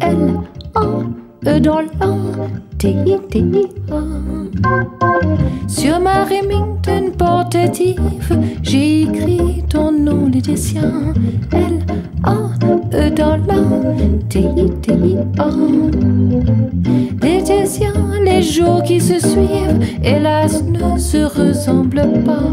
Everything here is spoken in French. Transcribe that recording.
L, A, E dans l'A, T, I, e T, I, Sur ma Remington portative, j'ai écrit ton nom, les siens. L, A, E dans l'A, T, I, T, I, A. Les les jours qui se suivent, hélas, ne se ressemblent pas.